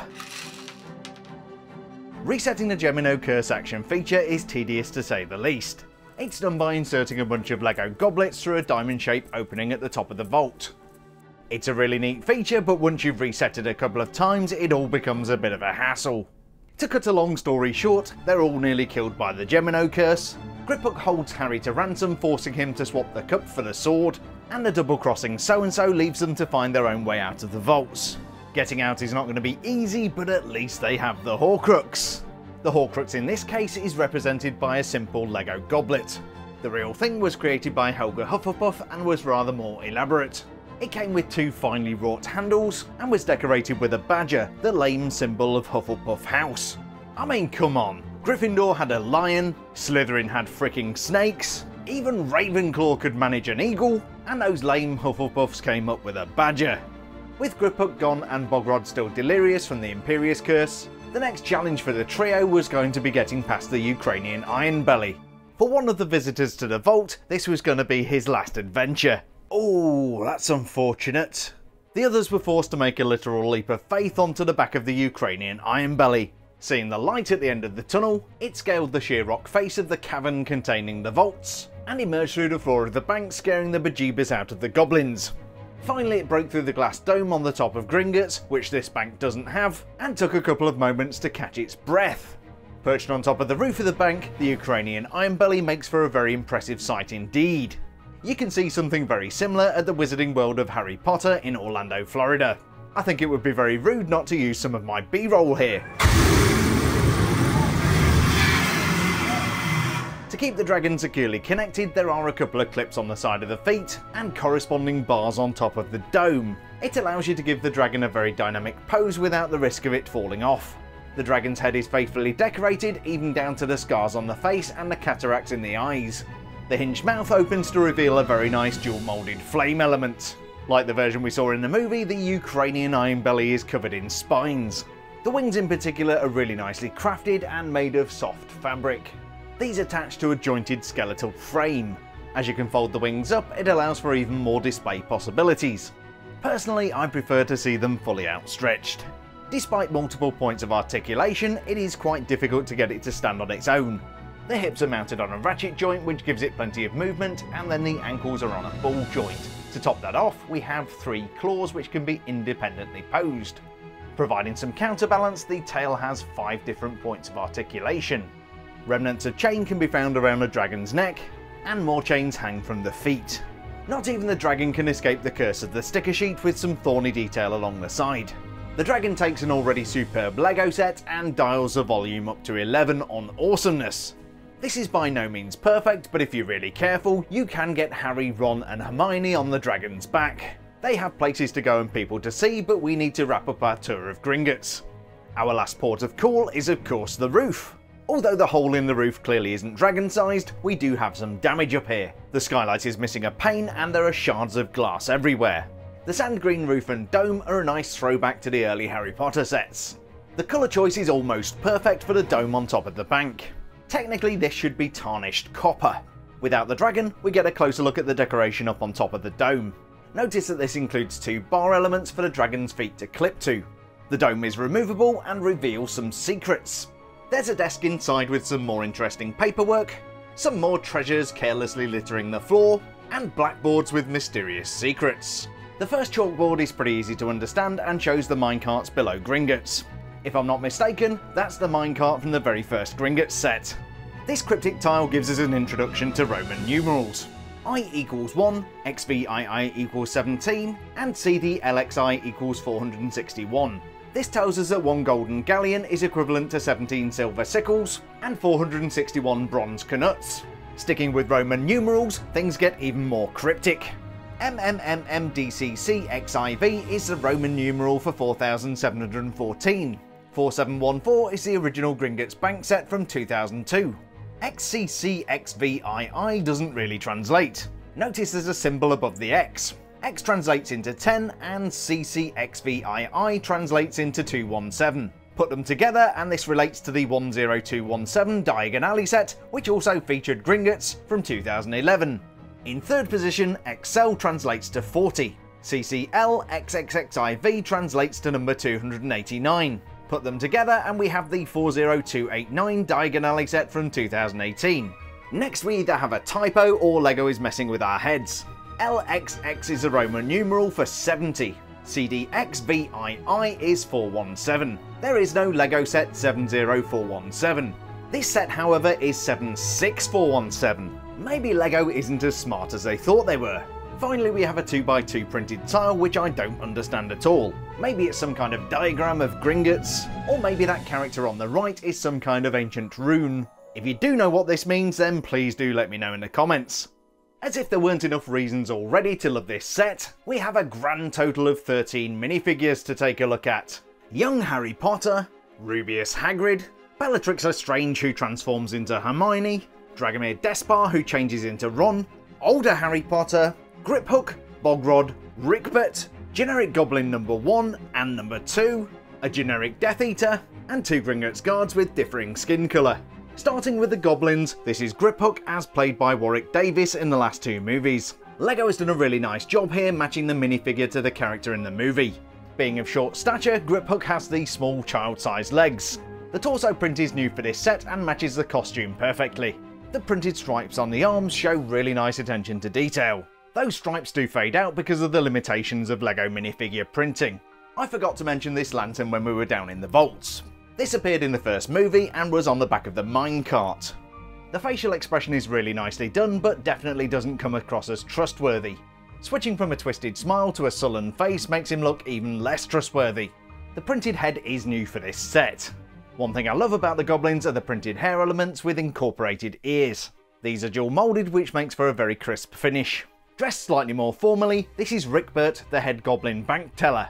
resetting the Gemino Curse action feature is tedious to say the least. It's done by inserting a bunch of LEGO goblets through a diamond shaped opening at the top of the vault. It's a really neat feature, but once you've reset it a couple of times, it all becomes a bit of a hassle. To cut a long story short, they're all nearly killed by the Gemino curse. Griphook holds Harry to ransom, forcing him to swap the cup for the sword, and the double-crossing so-and-so leaves them to find their own way out of the vaults. Getting out is not going to be easy, but at least they have the Horcrux. The Horcrux in this case is represented by a simple Lego goblet. The real thing was created by Helga Hufflepuff and was rather more elaborate. It came with two finely wrought handles and was decorated with a badger, the lame symbol of Hufflepuff House. I mean, come on. Gryffindor had a lion, Slytherin had freaking snakes, even Ravenclaw could manage an eagle, and those lame Hufflepuffs came up with a badger. With Griphook gone and Bogrod still delirious from the Imperius Curse, the next challenge for the trio was going to be getting past the Ukrainian Ironbelly. For one of the visitors to the vault, this was going to be his last adventure. Oh, that's unfortunate. The others were forced to make a literal leap of faith onto the back of the Ukrainian Ironbelly. Seeing the light at the end of the tunnel, it scaled the sheer rock face of the cavern containing the vaults, and emerged through the floor of the bank scaring the bejeebus out of the goblins. Finally it broke through the glass dome on the top of Gringotts, which this bank doesn't have, and took a couple of moments to catch its breath. Perched on top of the roof of the bank, the Ukrainian Ironbelly makes for a very impressive sight indeed you can see something very similar at the Wizarding World of Harry Potter in Orlando, Florida. I think it would be very rude not to use some of my B-roll here. Keep the dragon securely connected, there are a couple of clips on the side of the feet, and corresponding bars on top of the dome. It allows you to give the dragon a very dynamic pose without the risk of it falling off. The dragon's head is faithfully decorated, even down to the scars on the face and the cataracts in the eyes. The hinged mouth opens to reveal a very nice dual moulded flame element. Like the version we saw in the movie, the Ukrainian Ironbelly is covered in spines. The wings in particular are really nicely crafted and made of soft fabric. These attach to a jointed skeletal frame. As you can fold the wings up, it allows for even more display possibilities. Personally, I prefer to see them fully outstretched. Despite multiple points of articulation, it is quite difficult to get it to stand on its own. The hips are mounted on a ratchet joint which gives it plenty of movement, and then the ankles are on a ball joint. To top that off, we have three claws which can be independently posed. Providing some counterbalance, the tail has five different points of articulation. Remnants of chain can be found around the dragon's neck, and more chains hang from the feet. Not even the dragon can escape the curse of the sticker sheet with some thorny detail along the side. The dragon takes an already superb LEGO set and dials the volume up to 11 on awesomeness. This is by no means perfect, but if you're really careful, you can get Harry, Ron and Hermione on the dragon's back. They have places to go and people to see, but we need to wrap up our tour of Gringotts. Our last port of call is of course the roof. Although the hole in the roof clearly isn't dragon sized, we do have some damage up here. The skylight is missing a pane and there are shards of glass everywhere. The sand green roof and dome are a nice throwback to the early Harry Potter sets. The colour choice is almost perfect for the dome on top of the bank. Technically this should be tarnished copper. Without the dragon, we get a closer look at the decoration up on top of the dome. Notice that this includes two bar elements for the dragon's feet to clip to. The dome is removable and reveals some secrets. There's a desk inside with some more interesting paperwork, some more treasures carelessly littering the floor, and blackboards with mysterious secrets. The first chalkboard is pretty easy to understand and shows the minecarts below Gringotts. If I'm not mistaken, that's the minecart from the very first Gringotts set. This cryptic tile gives us an introduction to Roman numerals. I equals 1, XVII equals 17, and CDLXI equals 461. This tells us that one golden galleon is equivalent to 17 silver sickles and 461 bronze knuts. Sticking with Roman numerals, things get even more cryptic. MMMMDCCXIV is the Roman numeral for 4714. 4714 is the original Gringotts bank set from 2002. XCCXVII doesn't really translate. Notice there's a symbol above the X. X translates into 10 and CCXVII translates into 217. Put them together and this relates to the 10217 Diagon set, which also featured Gringotts from 2011. In third position, XL translates to 40. CCL XXXIV translates to number 289. Put them together and we have the 40289 Diagon set from 2018. Next we either have a typo or LEGO is messing with our heads. LXX is a Roman numeral for 70. CDXVII is 417. There is no LEGO set 70417. This set, however, is 76417. Maybe LEGO isn't as smart as they thought they were. Finally, we have a 2x2 printed tile, which I don't understand at all. Maybe it's some kind of diagram of Gringotts, or maybe that character on the right is some kind of ancient rune. If you do know what this means, then please do let me know in the comments. As if there weren't enough reasons already to love this set, we have a grand total of 13 minifigures to take a look at. Young Harry Potter, Rubeus Hagrid, Bellatrix Lestrange who transforms into Hermione, Dragomir Despard who changes into Ron, older Harry Potter, Griphook, Bogrod, Ricbert, generic Goblin number 1 and number 2, a generic Death Eater, and two Gringotts guards with differing skin colour. Starting with the Goblins, this is Griphook as played by Warwick Davis in the last two movies. LEGO has done a really nice job here matching the minifigure to the character in the movie. Being of short stature, Griphook has the small child-sized legs. The torso print is new for this set and matches the costume perfectly. The printed stripes on the arms show really nice attention to detail. Those stripes do fade out because of the limitations of LEGO minifigure printing. I forgot to mention this lantern when we were down in the vaults. This appeared in the first movie and was on the back of the minecart. The facial expression is really nicely done, but definitely doesn't come across as trustworthy. Switching from a twisted smile to a sullen face makes him look even less trustworthy. The printed head is new for this set. One thing I love about the goblins are the printed hair elements with incorporated ears. These are dual moulded which makes for a very crisp finish. Dressed slightly more formally, this is Ricbert, the head goblin bank teller.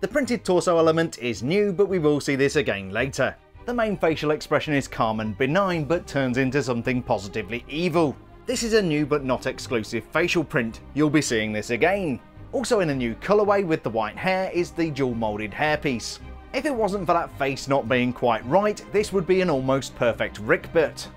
The printed torso element is new, but we will see this again later. The main facial expression is calm and benign, but turns into something positively evil. This is a new but not exclusive facial print, you'll be seeing this again. Also in a new colourway with the white hair is the dual moulded hairpiece. If it wasn't for that face not being quite right, this would be an almost perfect Ricbert.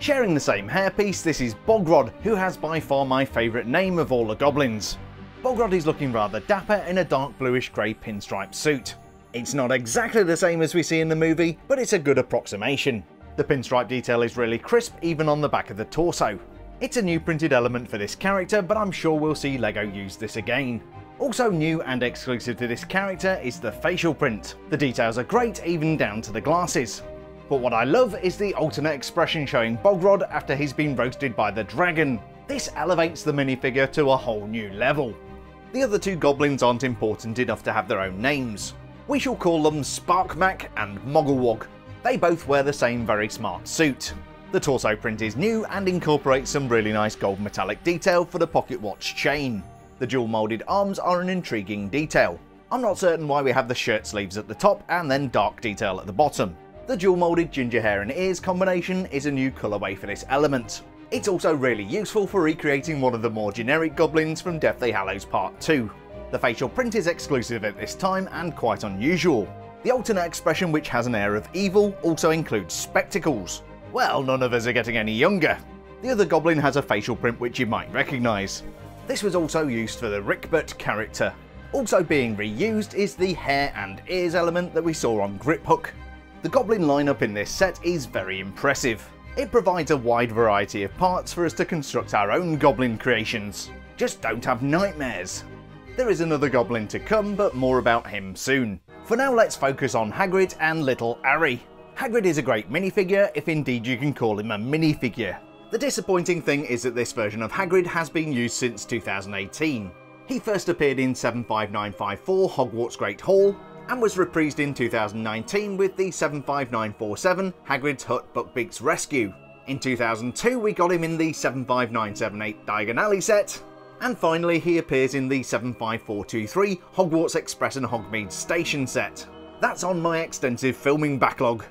Sharing the same hairpiece, this is Bogrod, who has by far my favourite name of all the goblins. Bogrod is looking rather dapper in a dark bluish grey pinstripe suit. It's not exactly the same as we see in the movie, but it's a good approximation. The pinstripe detail is really crisp even on the back of the torso. It's a new printed element for this character, but I'm sure we'll see LEGO use this again. Also new and exclusive to this character is the facial print. The details are great, even down to the glasses. But what I love is the alternate expression showing Bogrod after he's been roasted by the dragon. This elevates the minifigure to a whole new level. The other two goblins aren't important enough to have their own names. We shall call them Sparkmac and Mogglewog. They both wear the same very smart suit. The torso print is new and incorporates some really nice gold metallic detail for the pocket watch chain. The dual moulded arms are an intriguing detail. I'm not certain why we have the shirt sleeves at the top and then dark detail at the bottom. The dual moulded ginger hair and ears combination is a new colourway for this element. It's also really useful for recreating one of the more generic goblins from Deathly Hallows Part 2. The facial print is exclusive at this time and quite unusual. The alternate expression which has an air of evil also includes spectacles. Well, none of us are getting any younger. The other goblin has a facial print which you might recognise. This was also used for the Ricbert character. Also being reused is the hair and ears element that we saw on Griphook. The goblin lineup in this set is very impressive. It provides a wide variety of parts for us to construct our own goblin creations. Just don't have nightmares. There is another goblin to come, but more about him soon. For now let's focus on Hagrid and little Harry. Hagrid is a great minifigure, if indeed you can call him a minifigure. The disappointing thing is that this version of Hagrid has been used since 2018. He first appeared in 75954 Hogwarts Great Hall, and was reprised in 2019 with the 75947 Hagrid's Hut Buckbeak's Rescue. In 2002 we got him in the 75978 Diagon Alley set, and finally he appears in the 75423 Hogwarts Express and Hogsmeade Station set. That's on my extensive filming backlog.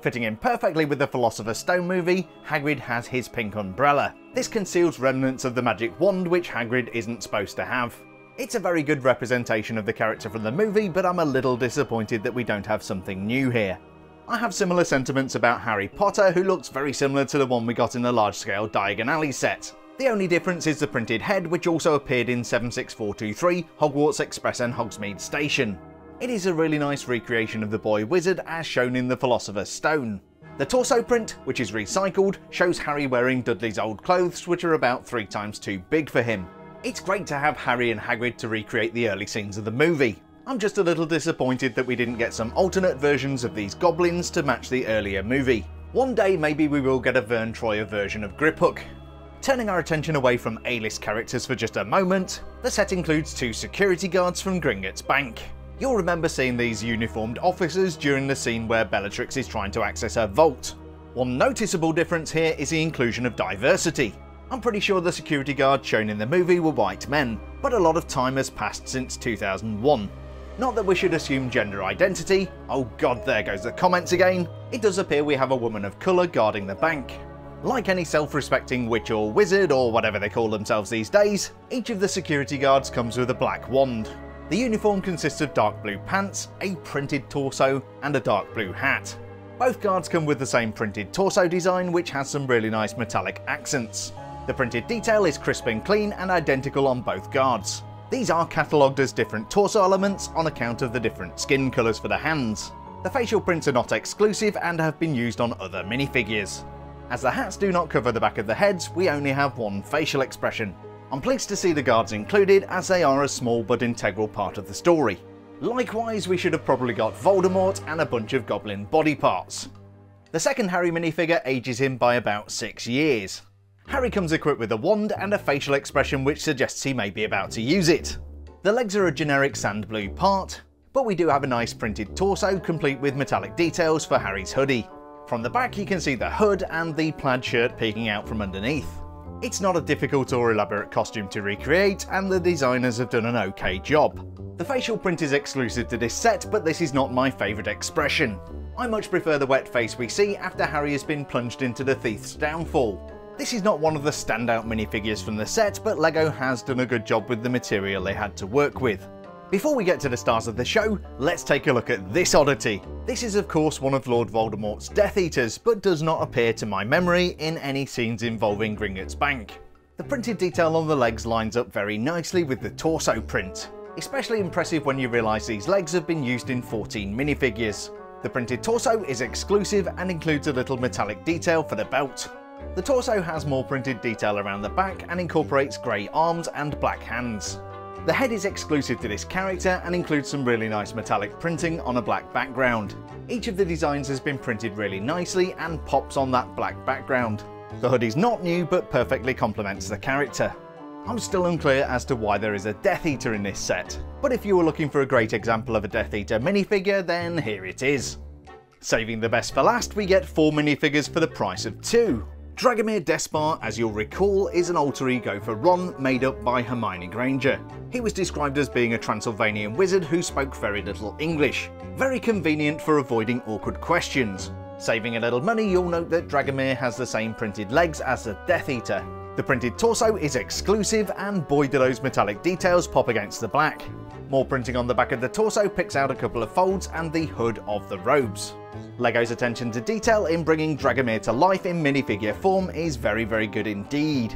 Fitting in perfectly with the Philosopher's Stone movie, Hagrid has his pink umbrella. This conceals remnants of the magic wand which Hagrid isn't supposed to have. It's a very good representation of the character from the movie, but I'm a little disappointed that we don't have something new here. I have similar sentiments about Harry Potter, who looks very similar to the one we got in the large-scale Diagon Alley set. The only difference is the printed head, which also appeared in 76423 Hogwarts Express and Hogsmeade Station. It is a really nice recreation of the boy wizard as shown in the Philosopher's Stone. The torso print, which is recycled, shows Harry wearing Dudley's old clothes which are about three times too big for him. It's great to have Harry and Hagrid to recreate the early scenes of the movie. I'm just a little disappointed that we didn't get some alternate versions of these goblins to match the earlier movie. One day maybe we will get a Verne Troyer version of Griphook. Turning our attention away from A-list characters for just a moment, the set includes two security guards from Gringotts Bank. You'll remember seeing these uniformed officers during the scene where Bellatrix is trying to access her vault. One noticeable difference here is the inclusion of diversity. I'm pretty sure the security guards shown in the movie were white men, but a lot of time has passed since 2001. Not that we should assume gender identity, oh god there goes the comments again, it does appear we have a woman of colour guarding the bank. Like any self-respecting witch or wizard or whatever they call themselves these days, each of the security guards comes with a black wand. The uniform consists of dark blue pants, a printed torso, and a dark blue hat. Both guards come with the same printed torso design which has some really nice metallic accents. The printed detail is crisp and clean and identical on both guards. These are catalogued as different torso elements on account of the different skin colours for the hands. The facial prints are not exclusive and have been used on other minifigures. As the hats do not cover the back of the heads, we only have one facial expression. I'm pleased to see the guards included as they are a small but integral part of the story. Likewise, we should have probably got Voldemort and a bunch of goblin body parts. The second Harry minifigure ages him by about 6 years. Harry comes equipped with a wand and a facial expression which suggests he may be about to use it. The legs are a generic sand blue part, but we do have a nice printed torso complete with metallic details for Harry's hoodie. From the back you can see the hood and the plaid shirt peeking out from underneath. It's not a difficult or elaborate costume to recreate, and the designers have done an okay job. The facial print is exclusive to this set, but this is not my favourite expression. I much prefer the wet face we see after Harry has been plunged into the thief's downfall. This is not one of the standout minifigures from the set, but LEGO has done a good job with the material they had to work with. Before we get to the stars of the show, let's take a look at this oddity. This is of course one of Lord Voldemort's Death Eaters, but does not appear to my memory in any scenes involving Gringotts Bank. The printed detail on the legs lines up very nicely with the torso print. Especially impressive when you realise these legs have been used in 14 minifigures. The printed torso is exclusive and includes a little metallic detail for the belt. The torso has more printed detail around the back and incorporates grey arms and black hands. The head is exclusive to this character and includes some really nice metallic printing on a black background. Each of the designs has been printed really nicely and pops on that black background. The hood is not new but perfectly complements the character. I'm still unclear as to why there is a Death Eater in this set, but if you were looking for a great example of a Death Eater minifigure then here it is. Saving the best for last we get 4 minifigures for the price of 2. Dragomir Despard, as you'll recall, is an alter ego for Ron made up by Hermione Granger. He was described as being a Transylvanian wizard who spoke very little English. Very convenient for avoiding awkward questions. Saving a little money, you'll note that Dragomir has the same printed legs as the Death Eater. The printed torso is exclusive and boy do those metallic details pop against the black. More printing on the back of the torso picks out a couple of folds and the hood of the robes. LEGO's attention to detail in bringing Dragomir to life in minifigure form is very very good indeed.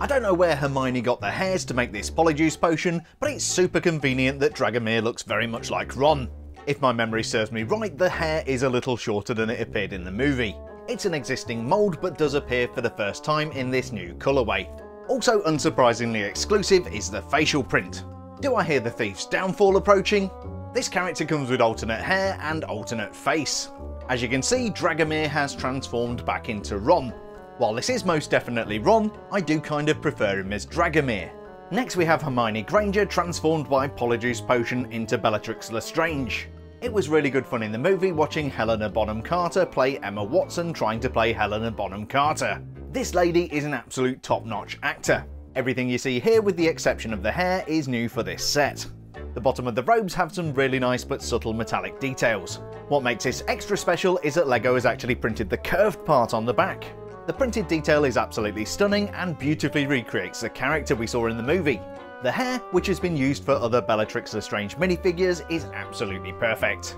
I don't know where Hermione got the hairs to make this polyjuice potion, but it's super convenient that Dragomir looks very much like Ron. If my memory serves me right, the hair is a little shorter than it appeared in the movie. It's an existing mould but does appear for the first time in this new colourway. Also unsurprisingly exclusive is the facial print. Do I hear the thief's downfall approaching? This character comes with alternate hair and alternate face. As you can see, Dragomir has transformed back into Ron. While this is most definitely Ron, I do kind of prefer him as Dragomir. Next we have Hermione Granger transformed by Polyjuice Potion into Bellatrix Lestrange. It was really good fun in the movie watching Helena Bonham Carter play Emma Watson trying to play Helena Bonham Carter. This lady is an absolute top-notch actor. Everything you see here with the exception of the hair is new for this set. The bottom of the robes have some really nice but subtle metallic details. What makes this extra special is that LEGO has actually printed the curved part on the back. The printed detail is absolutely stunning and beautifully recreates the character we saw in the movie. The hair, which has been used for other Bellatrix Lestrange minifigures, is absolutely perfect.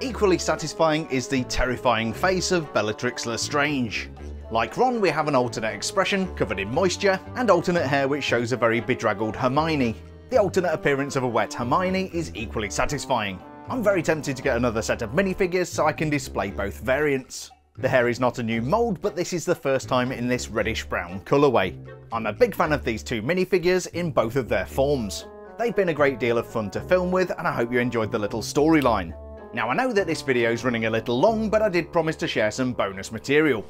Equally satisfying is the terrifying face of Bellatrix Lestrange. Like Ron, we have an alternate expression covered in moisture, and alternate hair which shows a very bedraggled Hermione. The alternate appearance of a wet Hermione is equally satisfying. I'm very tempted to get another set of minifigures so I can display both variants. The hair is not a new mould, but this is the first time in this reddish brown colourway. I'm a big fan of these two minifigures in both of their forms. They've been a great deal of fun to film with and I hope you enjoyed the little storyline. Now I know that this video is running a little long, but I did promise to share some bonus material.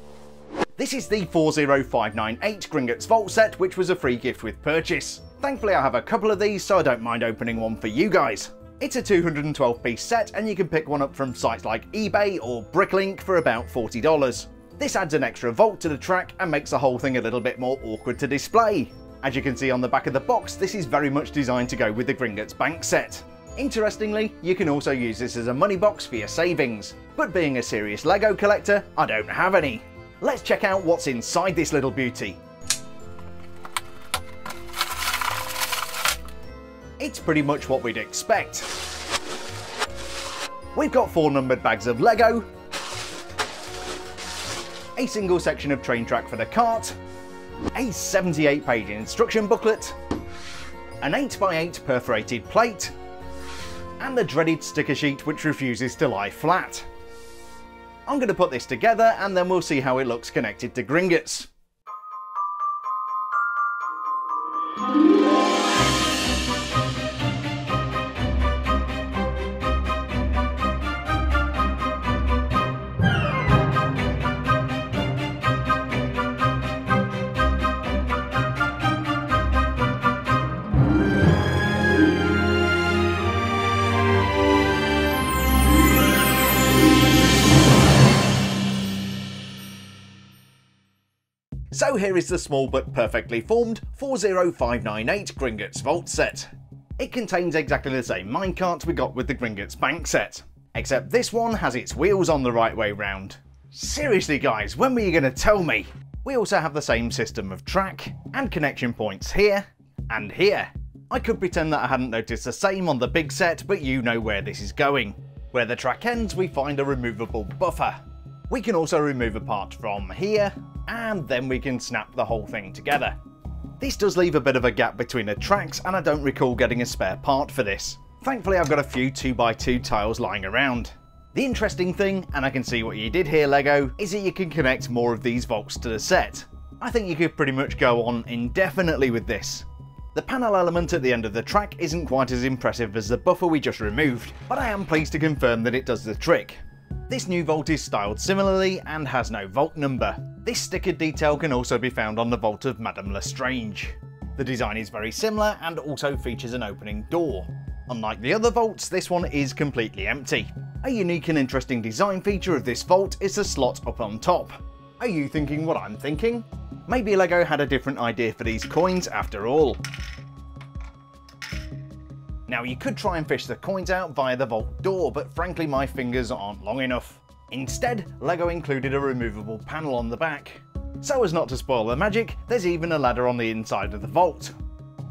This is the 40598 Gringotts Vault set, which was a free gift with purchase. Thankfully I have a couple of these, so I don't mind opening one for you guys. It's a 212 piece set and you can pick one up from sites like eBay or Bricklink for about $40. This adds an extra vault to the track and makes the whole thing a little bit more awkward to display. As you can see on the back of the box, this is very much designed to go with the Gringotts Bank set. Interestingly, you can also use this as a money box for your savings, but being a serious LEGO collector, I don't have any. Let's check out what's inside this little beauty. It's pretty much what we'd expect. We've got four numbered bags of Lego, a single section of train track for the cart, a 78 page instruction booklet, an 8x8 perforated plate, and the dreaded sticker sheet which refuses to lie flat. I'm going to put this together and then we'll see how it looks connected to Gringotts. So here is the small but perfectly formed 40598 Gringotts Vault set. It contains exactly the same minecart we got with the Gringotts Bank set, except this one has its wheels on the right way round. Seriously guys, when were you going to tell me? We also have the same system of track and connection points here and here. I could pretend that I hadn't noticed the same on the big set, but you know where this is going. Where the track ends, we find a removable buffer. We can also remove a part from here, and then we can snap the whole thing together. This does leave a bit of a gap between the tracks, and I don't recall getting a spare part for this. Thankfully I've got a few 2x2 tiles lying around. The interesting thing, and I can see what you did here LEGO, is that you can connect more of these vaults to the set. I think you could pretty much go on indefinitely with this. The panel element at the end of the track isn't quite as impressive as the buffer we just removed, but I am pleased to confirm that it does the trick. This new vault is styled similarly and has no vault number. This sticker detail can also be found on the vault of Madame Lestrange. The design is very similar and also features an opening door. Unlike the other vaults, this one is completely empty. A unique and interesting design feature of this vault is the slot up on top. Are you thinking what I'm thinking? Maybe LEGO had a different idea for these coins after all. Now you could try and fish the coins out via the vault door, but frankly my fingers aren't long enough. Instead, LEGO included a removable panel on the back. So as not to spoil the magic, there's even a ladder on the inside of the vault.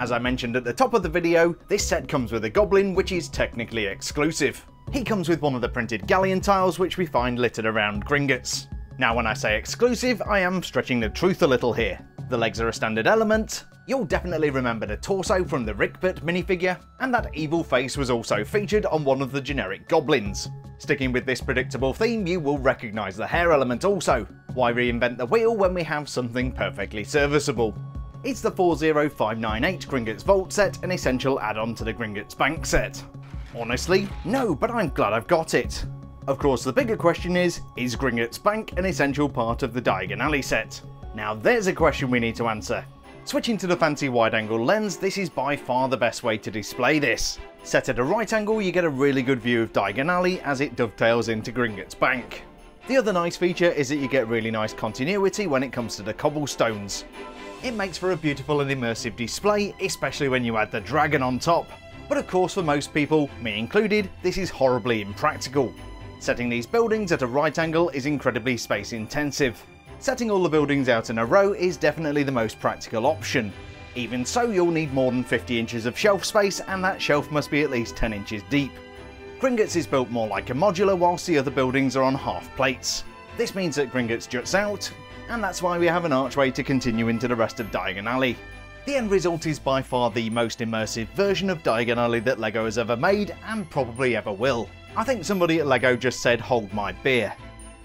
As I mentioned at the top of the video, this set comes with a goblin which is technically exclusive. He comes with one of the printed galleon tiles which we find littered around Gringotts. Now when I say exclusive, I am stretching the truth a little here. The legs are a standard element, you'll definitely remember the torso from the Ricbert minifigure, and that evil face was also featured on one of the generic goblins. Sticking with this predictable theme, you will recognise the hair element also. Why reinvent the wheel when we have something perfectly serviceable? It's the 40598 Gringotts Vault set, an essential add-on to the Gringotts Bank set. Honestly, no, but I'm glad I've got it. Of course, the bigger question is, is Gringotts Bank an essential part of the Diagon Alley set? Now there's a question we need to answer. Switching to the fancy wide angle lens, this is by far the best way to display this. Set at a right angle, you get a really good view of Diagon Alley as it dovetails into Gringotts Bank. The other nice feature is that you get really nice continuity when it comes to the cobblestones. It makes for a beautiful and immersive display, especially when you add the dragon on top. But of course for most people, me included, this is horribly impractical. Setting these buildings at a right angle is incredibly space intensive. Setting all the buildings out in a row is definitely the most practical option. Even so, you'll need more than 50 inches of shelf space and that shelf must be at least 10 inches deep. Gringotts is built more like a modular whilst the other buildings are on half plates. This means that Gringotts juts out, and that's why we have an archway to continue into the rest of Diagon Alley. The end result is by far the most immersive version of Diagon Alley that LEGO has ever made, and probably ever will. I think somebody at LEGO just said hold my beer.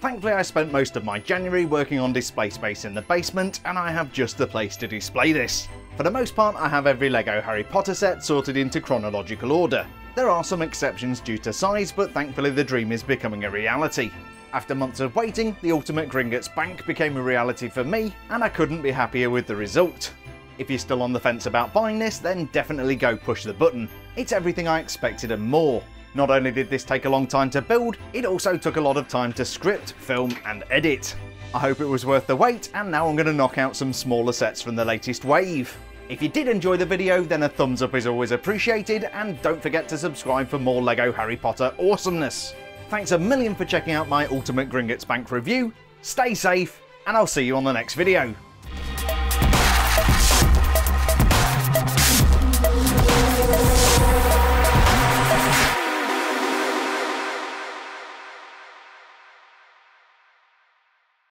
Thankfully I spent most of my January working on display space in the basement and I have just the place to display this. For the most part I have every LEGO Harry Potter set sorted into chronological order. There are some exceptions due to size but thankfully the dream is becoming a reality. After months of waiting, the Ultimate Gringotts Bank became a reality for me and I couldn't be happier with the result. If you're still on the fence about buying this, then definitely go push the button. It's everything I expected and more. Not only did this take a long time to build, it also took a lot of time to script, film and edit. I hope it was worth the wait and now I'm going to knock out some smaller sets from the latest wave. If you did enjoy the video then a thumbs up is always appreciated and don't forget to subscribe for more LEGO Harry Potter awesomeness. Thanks a million for checking out my Ultimate Gringotts Bank review, stay safe and I'll see you on the next video.